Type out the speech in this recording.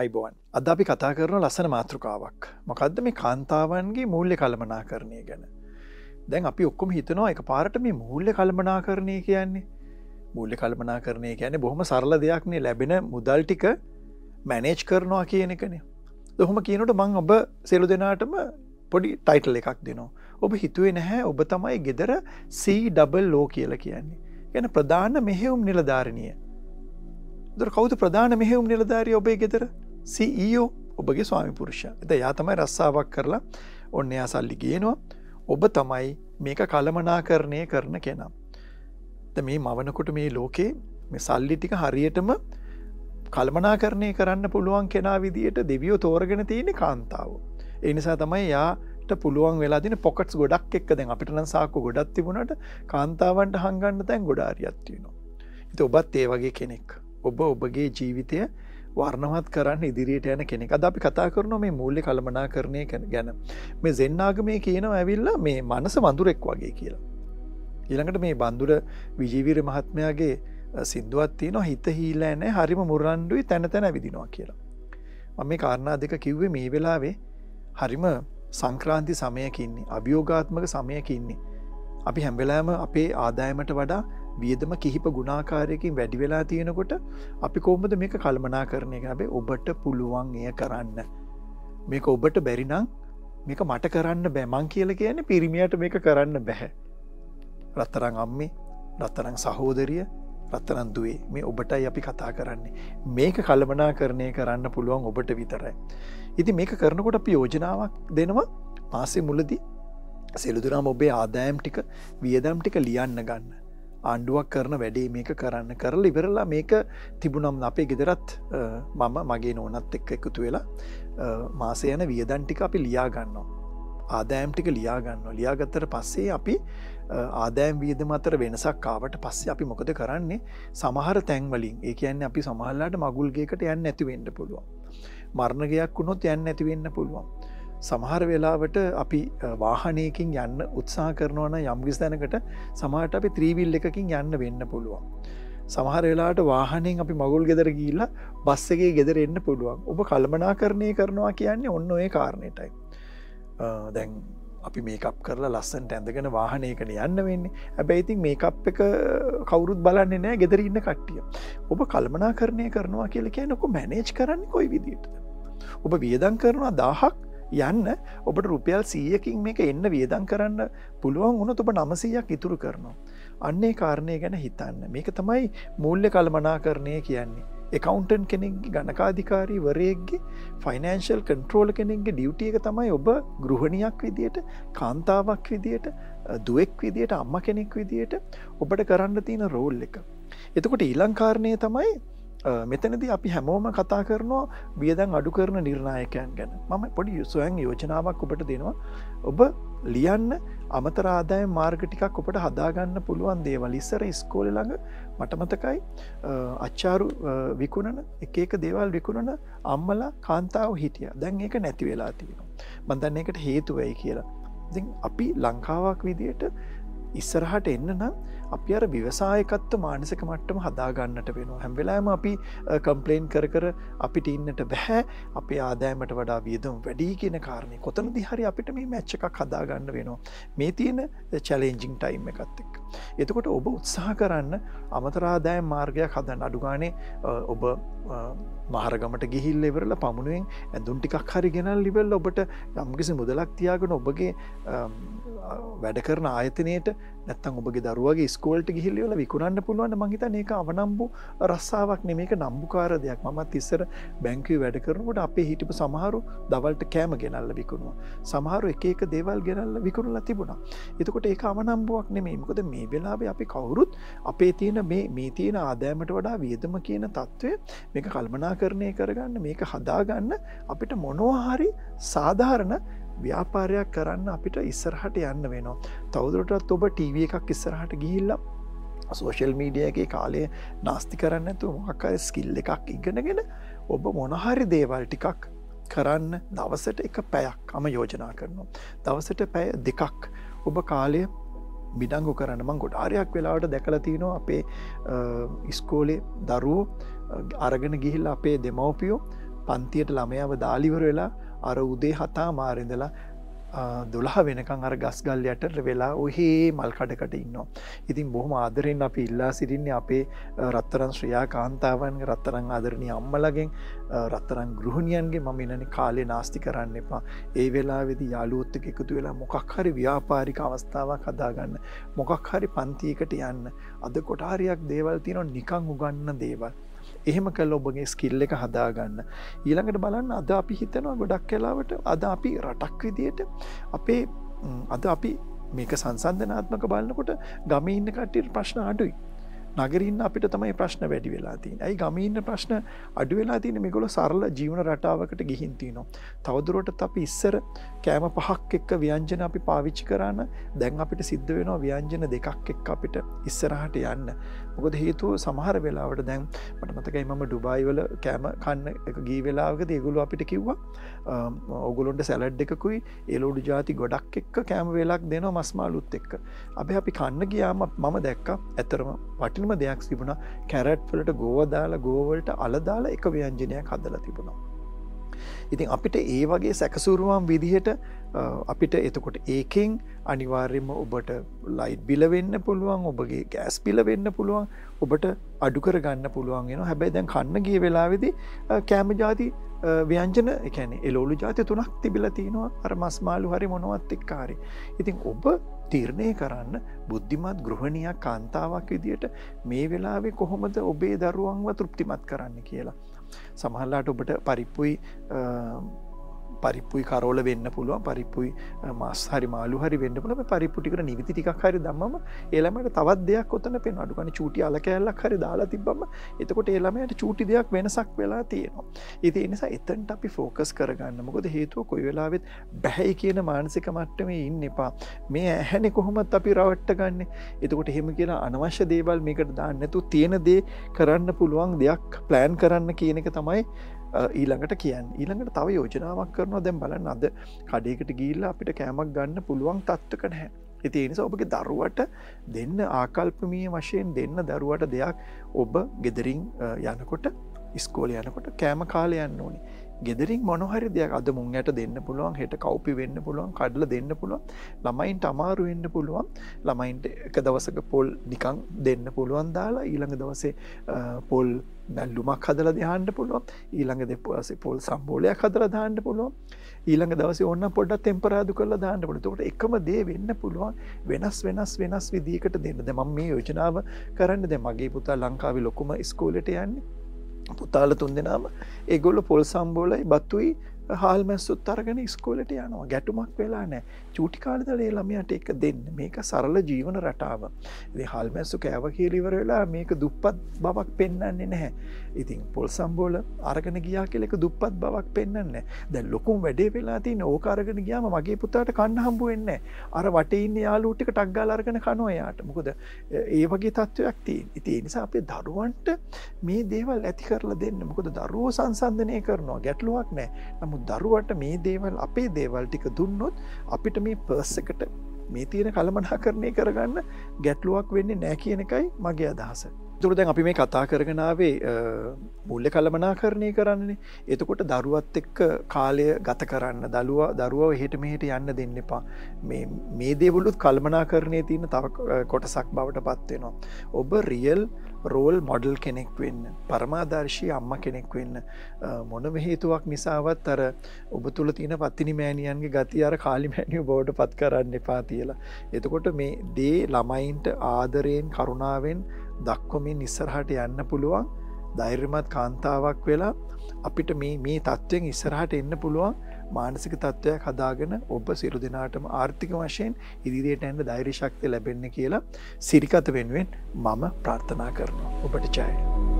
අයිබෝන් අද අපි කතා කරන ලස්සන මාතෘකාවක්. මොකක්ද මේ කාන්තාවන්ගේ මූල්‍ය කළමනා කරණය ගැන? දැන් අපි ඔක්කොම හිතනවා එක පාරට මේ මූල්‍ය කල්මනා කරණය කියන්නේ. මූල්‍ය කල්පනා කරණය ගැන බොහොම සරල දෙයක්නේ. ලැබෙන මුදල් ටික මැනේජ් කරනවා කියන එකනේ. දොහොම කියනට මං ඔබ සෙලු දෙනාටම පොඩි ටයිටල් එකක් දෙනවා. ඔබ හිතුවේ නැහැ ඔබ තමයි ගෙදර සී ඩබල් ලෝ කියල කියන්නේ. ගැන ප්‍රධාන මෙහෙවුම් නිලධාරණය දර කෞතු ප්‍රධාන මෙහෙවුම් නිලධාරී ඔබේ ගෙදර? සීෝ ඔබගේ ස්වාමි පුරුෂ එත යා තමයි රස්සාාවක් කරලා ඔන්න එයා සල්ලි ගේනවා ඔබ තමයි මේක කළමනා කරණය කරන කෙනම්. මේ මවනකොට මේ ලෝකේ මේ සල්ලි ටික හරියටම කල්මනා කරණය කරන්න පුළුවන් කෙනා විදියට දෙවියෝ තෝරගෙන තියෙන කාන්තාව. එනිසා තමයි යාට පුළුවන් වෙලා දින පොකට්ස් ගොඩක් එක් දැන් අපිට නම් සාක්කු ගොඩත් තිබුණට කාන්තාවන්ට හංගන්න තැන් ගොඩාරියත්තියනවා. එති ඔබත් ඒ වගේ කෙනෙක්. ඔබ ඔබගේ ජීවිතය වර්ණවත් කරන්න ඉදිරියට යන කෙනෙක්. අද අපි කතා කරන මේ මූල්‍ය කළමනා කරණය ගැන. මේ සෙන්නාගමේ කියනව ඇවිල්ලා මේ මනස වඳුරෙක් වගේ කියලා. ඊළඟට මේ බන්දුර විජීවිර මහත්මයාගේ සිින්දුවත් තියන හිත හීලෑනෑ හරිම මුරන්ඩුයි තැන තැන විදිනවා කියලා. මම මේ කාරණා දෙක කිව්වේ මේ වෙලාවේ හරිම සංක්‍රාන්ති සමයකින්නේ අභියෝගාත්මක සමයකින්නේ. අපි හැම්වෙලාම අපේ ආදායමට වඩා වියදම කිහිප ගුණාකාරයකින් වැඩි වෙලා තියෙනකොට අපි කෝමද මේක කල්මනා කරනය හැබේ ඔබට පුළුවන් එය කරන්න. මේක ඔබට බැරිනං මේක මට කරන්න බැමං කියල කියන පිරිමියට මේක කරන්න බැහැ. රත්තරං අම්මේ රත්තරං සහෝදරිය රත්තරන්දුවේ මේ ඔබටයි අපි කතා කරන්නේ. මේක කල්මනා කරණය කරන්න පුළුවන් ඔබට විතරයි. ඉති මේක කරනකොට අපි යෝජනාවක් දෙනවා මාසේ මුලදී සෙළුදුරම් ඔබේ ආදායම් ටික වියදම් ටික ලියන්න ගන්න. ආණ්ඩුවක් කරන වැඩේ මේක කරන්න කරල ඉවරලා මේක තිබුණම් අපේ ගෙදරත් මම මගේ නෝනත් එක්ක එකතු වෙලා මාසය යන වියදන්ටික අපි ලියාගන්නවා. ආදෑම්ටික ලියාගන්න ලියාගත්තර පස්සේ අපි ආදෑම් වියදම අතර වෙනසක් කාවට පස්සේ අපි මොකද කරන්නේ සමහර තැන්වලින් ඒ කියන්නේ අපි සමහල්ලාට මගුල්ගේකට යන්න ඇතිවෙන්න පුළුවන්. මරණගයක් වුණොත් යන්න ඇතිවෙන්න පුළුවන්. සමහර වෙලාවට අපි වාහනයකින් යන්න උත්සා කරනවන යම්ගිස් දැනකට සමහට අපි ත්‍රීවිල් එකකින් යන්න වෙන්න පුළුවන්. සමහර වෙලාට වාහනෙන් අපි මගුල් ගෙදර ගීල්ල බස්සගේ ගෙදර එන්න පුළුවන් ඔබ කල්මනා කරණය කරනවා කියන්නේ ඔන්න ඔය කාරණයටයි. දැන් අපි මේකප් කරලා ලස්සන්ට ඇඳගෙන වාහනයකන යන්න වෙන්නේ ඇබැයිතින් මේකප් එක කවුරුත් බලන්නේ නෑ ගෙදර ඉන්න කට්ටිය. ඔබ කල්මනා කරණය කරනවා කියල කියනකො මැනේජ් කරන්න කොයි විදිට. ඔබ වියදන් කරනවා දාහක් යන්න ඔබට රුපියල් සීයකින් මේක එන්න වියදන් කරන්න පුළුවන් වුණ ඔබ නමසීයක් ඉතුරු කරනවා. අන්නේ කාරණය ගැන හිතන්න මේක තමයි මූල්‍ය කල්මනා කරණය කියන්නේ. එකකවන්ටන් කෙනෙක්ගේ ගණකාධිකාරී වරයෙක්ගේ ෆයිනන්ශල් කන්ට්‍රෝල කෙනෙක්ගේ ඩියුටිය එක තමයි ඔබ ගෘහණයක් විදියට කාන්තාවක් විදියට දුවෙක් විදියට අම්ම කෙනෙක් විදියට ඔබට කරන්න තියෙන රෝල් එක. එතකොට ඊලංකාරණය තමයි මෙතනද අපි හැමෝම කතා කරනවා වියදන් අඩු කරන නිර්ණයකයන් ගැන. මම පොඩි යුසුවන් යෝජනාවක් ඔබට දෙනවා. ඔබ ලියන්න අමතරාදාය මාර්ග ටිකක් ඔපට හදාගන්න පුළුවන් දේවල්. ඉස්සර ස්කෝල ළඟ මටමතකයි අච්චාරු විකුණන එක එක දේවල් විකුණන අම්මලා කාන්තාව හිටිය. දැන් ඒක නැති වෙලා තියෙනවා. බඳන්න එකට හේතුවයි කියලා. අපි ලංකාවක් විදියට ඉස්සරහට එන්න නම් අපි අර විවසායකත්ව මානසක මට්ටම හදාගන්නට වෙනවා. හැම්වෙලාම අපි කම්පලේන් කර කර අපිට ඉන්නට බැහැ අපේ ආදෑමට වඩා වියදම් වැඩී කියන කාරණය කොතන දිහරි අපිට මේ මැච්ච එකක් හදාගන්න වෙනවා. මේ තියෙන චලෙන්ජිං ටයිම් එකත් එක්. එතකොට ඔබ උත්සාහ කරන්න අමතරාදෑම් මාර්ගයක් හදන්න. අඩුගානේ ඔබ මහරගමට ගිහිල් එවරල පමුණුවෙන් ඇඳුන් ටිකක් හරි ගෙනල් ලිබෙල් ඔබට යම්කිසි මුදලක් තියාගෙන ඔබගේ වැඩ කරන ආයතනයට නැත්තන් ඔබගේ දරුවගේ ස්කෝල්ට ගිහිල්ලවල විකුණන්න පුළුවන් මහිත ඒක අවනම්බු රස්සාාවක් නෙමේක නම්බුකාර දෙයක්. මත් ඉස්සර බැංකව වැඩ කරනකට අපේ හිටිප සමහරු දවල්ට කෑම ගෙනල්ල විකුණුව. සමහරු එක එක දේවල් ගෙනල්ල විකුණලා තිබුණා. එතකොට ඒ අවනම්බුවක් නෙමේ. මොකද මේ වෙලාවේ අපි කවුරුත් අපේ තියෙන මේ මේ තියෙන ආදෑමට වඩා වියදම කියන තත්ත්වය මේක කල්මනා කරණය කරගන්න මේක හදාගන්න අපිට මොනෝහරි සාධාරණ ව්‍යාපාරයක් කරන්න අපිට ඉස්සරහට යන්න වෙනවා. තවදුරටත් ඔබ ටීව එකක් ඉස්සරහට ගිහිල්ල සෝශල් මීඩියගේ කාලය නාස්ති කරන්න ඇතු මොකක්කර ස්කිල් එකක් ඉගෙනගෙන ඔබ මොනහරි දේවල් ටිකක් කරන්න දවසට එක පැයක් අම යෝජනා කරනවා. දවසට පැය දෙකක් ඔබ කාලය බිඩංගු කරන්න මං ගොඩාරයක් වෙලාවට දැකලතිනවා අපේ ඉස්කෝලේ දරුවෝ අරගෙන ගිහිල්ල අපේ දෙමවපියෝ පන්තියට ළමයාව දාලිවර වෙලා අර උදේ හතා මාරිඳලා දොළහ වෙනකං අර ගස් ගල් යටට වෙලා ඔහේ මල්කඩකට ඉන්නවා. ඉතින් බොහොම ආදරෙන් අපි ඉල්ලා සිරින්නේ අපේ රත්තරන් ශ්‍රියා කාන්තාවන් රත්තරං ආදරණය අම්මලගෙන් රත්තරන් ගෘහණියන්ගේ මම ඉනනි කාලේ නාස්ති කරන්න එපා. ඒ වෙලා වෙදි යාලුවත්තක එකතු වෙලා මොකක් හරි ව්‍යාපාරික අවස්ථාවක් හදාගන්න. මොකක් හරි පන්තියකට යන්න. අද කොටාරයක් දේවල් තියනවා නිකං උගන්න දේවල්. එහෙම කල් ඔබගේ ස්කිල්ල එක හදාගන්න. ඊළඟට බලන්න අද අපි හිතනවා ගොඩක් කලාවට අද අපි රටක් විදියට අපේ අද අපි මේක සංසන්ධනාත්මක බලන්නකොට ගම ඉන්න කට්ටියට ප්‍රශ්න අඩුයි. නගරන්න අපිට තමයි ප්‍රශ්න වැඩි වෙලා තින් ඇයි ගමීන්න ප්‍රශ්න අඩු වෙලා තින මෙගොල සරල ජීවන රටාවකට ගිහින්තිනවා. තවදුරට අපි ඉස්සර කෑම පහක් එක්ක ව්‍යංජන අපි පාවිච්චි කරන්න දැන් අපිට සිද්ධ වෙනවා ව්‍යංජන දෙකක් එක් අපිට ඉස්සරහට යන්න. මොකද හේතුව සමහර වෙලාවට දැන් මට මතකයි මම ඩුබයිවල කෑම කන්න එක ගී වෙලාවක දෙගුලු අපිට කිව්වා ඔගුලොන්ට සැලඩ් එකකුයි එලෝඩු ජාති ගොඩක් එක්ක කෑම වෙලක් දෙනවා මස්මාලුත් එක්ක. අප අපි කන්න ගියාම මම දැක්ක ඇතරම වටිනම දෙයක් තිබුණ කැරට්වලට ගෝවදාලා ගෝවලට අලදාලා එක ව්‍යංජනයක් හදල තිබුණා. ඉතින් අපිට ඒ වගේ සැකසුරුවම් විදිහට අපිට එතකොට ඒකෙන් අනිවාර්යම ඔබට ලයිට් බිලවෙන්න පුළුවන් ඔබගේ ගෑස් පිලවෙන්න පුළුවන් ඔබට අඩුකර ගන්න පුළුවන් ෙන හැබැයි දැන් කන්න ගිය වෙලාවෙදි කෑම ජාති ව්‍යංජන එකැන එලෝලු ජාති තුනක් තිබිල තියෙනවා අර මස්මාලු හරි මොනවත් එක්කාරි. ඉතින් ඔබ තීරණය කරන්න බුද්ධිමත් ගෘහණයක් කාන්තාවක් විදියට මේ වෙලාවේ කොහොමද ඔබේ දරුවන්ව තෘප්තිමත් කරන්න කියලා. සමහල්ලාට ඔබට පරිප්පුයි පරිප්පුයි කරෝල වෙන්න පුළුවන් පරිප්පුයි මස් හරි මාලු හරි වෙන්න පුලම පරිපුටිකට නිවිති ටික් හරි දම්ම ඒළමට තවත් දෙයක් ඔතන පෙන් අඩුගන චූටි අල කෑල්ලක් හරි දාලා තිබම එතකොට ඒළමයට චූටි දෙයක් වෙනසක් වෙලා තියෙනවා. ඉති එනිසා එතන්ට අපි ෆෝකස් කරගන්න. මොකද හේතුව කොයි වෙලාවෙත් බැහැයි කියන මානසික මට්ටම ඉන්න එපා. මේ ඇහැනෙ කොහොමත් අපි රවට්ට ගන්න. එතකොට හෙම කියලා අනවශ්‍ය දේවල් මේකට දාන්නතු තියෙන දේ කරන්න පුළුවන් දෙයක් ප්ලෑන් කරන්න කියන එක තමයි ඊළඟට කියන් ඊළඟට තව යෝජනාවක් කරනවා. දැම් බලන්න අද කඩේකට ගිල්ල අපිට කෑමක් ගන්න පුළුවන් තත්වක නැහැ. ඉති නිසා ඔබගේ දරුවට දෙන්න ආකල්පමී වශයෙන් දෙන්න දරුවට දෙයක් ඔබ ගෙදරින් යනකොට ඉස්කෝල යනකොට කෑම කාලයන්න ඕනි. ගෙදරින් මොනහරි දෙයක් අද මුංයට දෙන්න පුළුවන් හෙට කවපි වෙන්න පුළුවන් කඩල දෙන්න පුළුවන් ළමයින්ට අමාරු වෙන්න පුළුවන් ළමයින්ට එක දවසක පොල් නිකං දෙන්න පුළුවන් දාලා ඊළඟ දවසේ පොල් නැල්ලුමක් හදල දෙහන්ට පුළුවන්. ඊළඟ දෙපසේ පොල් සම්බෝලයක් හදර දාන්නට පුළුවන්. ඊළඟ දවස ඔන්න පොඩ තෙම්පරාදු කල දාන්න පොට තොට එකම දේ වෙන්න පුළුවන්. වෙනස් වෙනස් වෙනස් විදිකට දෙන්න. ද ම මේ යෝජනාව කරන්න. ද මගේ පුතා ලංකාවි ලොකුම ස්කෝලට යන්නේ. පුතාල තුන් දෙනාම ඒගොල්ල පොල් සම්බෝලයි බත්තුයි හාල් මැස්සුත් අරගෙන ස්කෝලට යනවා. ගැටුමක් වෙලා නෑ චූටිකාලදලේ ළමයට එක දෙන්න. මේක සරල ජීවන රටාව. හල් මැස්සු කෑව කියලිවර වෙලා මේක දුප්පත් බවක් පෙන්න්නන්නේ නැහැ. ඉතින් පොල් සම්බෝල අරගෙන ගියා කෙලෙක දුප්පත් බවක් පෙන්න්න දැ ලොකුම් වැඩේ වෙලා තින ඕකාරගෙන ගියාම මගේ පුතාට කන්න හම්බු වෙන්න අර වටඉන්න යාලුටික ටක්ගාල අරගෙන කනොයාට මොකද ඒ වගේ තත්ත්වයක් තිය ඉති නිසා අපේ දරුවන්ට මේ දේවල් ඇති කරලා දෙන්න. මොකද දරුවෝ සංසන්ධනය කරනවා. ගැටලුවක් නෑ නමුත් දරුවට මේ දේවල් අපේ දේවල් ටික දුන්නොත් අපිට මේ පර්ස් එකට මේ තියෙන කළමනා කරණය කරගන්න ගැටලුවක් වෙන්නේ නෑ කියන එකයි මගේ අදහස. තුරදැන් අපි මේ කතා කරගෙනාවේ මුල්ල කළමනා කරණය කරන්නේ එතකොට දරුවත් එක්ක කාලය ගත කරන්න දළුව දරුව හෙට මෙහට යන්න දෙන්න එපා මේ දේවලුත් කල්මනා කරණය තියන තව කොටසක් බවට පත්වෙනවා. ඔබ රියල් රෝල් මොඩල් කෙනෙක් වෙන්න පරමාදර්ශී අම්ම කෙනෙක් වෙන්න මොනම හේතුවක් නිසාවත් අර ඔබ තුළ තියෙන පත්තිනි මෑණියන්ගේ ගති අර කාලිමෑනිිය බෝඩ පත් කරන්න එපා තියලා. එතකොට මේ දේ ළමයින්ට ආදරයෙන් කරුණාවෙන් දක්වමින් ඉස්සරහට යන්න පුළුවන්. දෛර්යමත් කාන්තාවක් වෙලා අපිට මේ මේ තත්ත්වයෙන් ඉස්සරහට එන්න පුළුවන්. මානසික තත්ත්වයක් හදාගෙන ඔබ සිරු දෙනාටම ආර්ථික වශයෙන් ඉදිරියට ඇන්න ධෛර්ශක්ති ලැබෙන්න කියලා සිරිකත වෙනුවෙන් මම ප්‍රාර්ථනා කරනවා. ඔබට ජය.